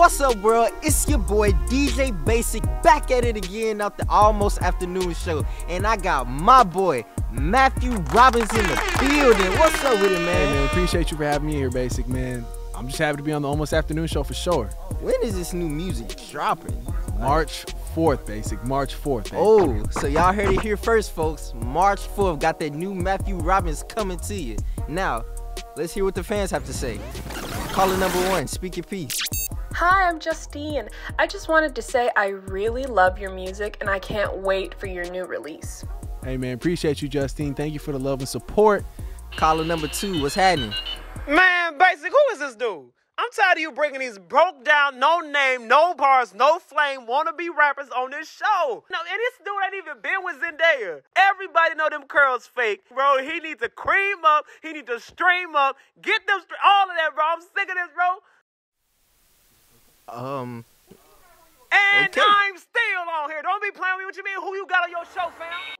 What's up, world? It's your boy DJ Basic back at it again after almost afternoon show, and I got my boy Mathew Robbins in the building. What's up with it, man? Hey man, appreciate you for having me here, Basic man. I'm just happy to be on the almost afternoon show for sure. When is this new music dropping? March 4th, Basic. March 4th. Baby. Oh, so y'all heard it here first, folks. March 4th got that new Mathew Robbins coming to you. Now, let's hear what the fans have to say. Caller number one, speak your piece. Hi, I'm Justine. I just wanted to say I really love your music and I can't wait for your new release. Hey man, appreciate you, Justine. Thank you for the love and support. Caller number two, what's happening? Man, basic, who is this dude? I'm tired of you bringing these broke down, no name, no bars, no flame, wannabe rappers on this show. No, and this dude ain't even been with Zendaya. Everybody know them curls fake, bro. He needs to cream up. He needs to stream up. Get them, all of that, bro. I'm sick of this, bro. Um, And Okay. I'm still on here. Don't be playing with me. What you mean? Who you got on your show, fam?